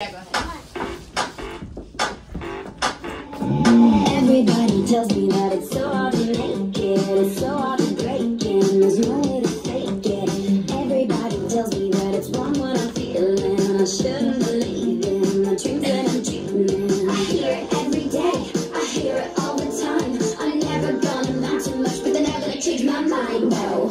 Everybody tells me that it's so hard to make it, it's so hard to break it, there's no way to fake it. Everybody tells me that it's wrong what I'm feeling, I shouldn't believe in the dreams that I'm dreaming. I hear it every day, I hear it all the time. I'm never gonna amount to much, but they're never gonna change my mind, no.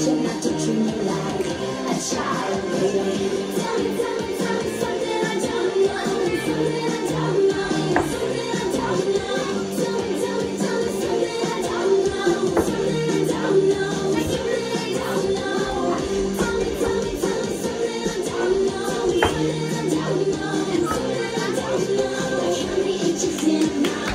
You're not to treat me like a child, baby. Tell me, tell me, tell me something I don't know. Something I don't know. Something I don't know. Tell me, tell me, tell me something I don't know. Something I don't know. Something I don't know. Tell me, tell me, tell me something I don't know. Something I don't know. Something I don't know. In my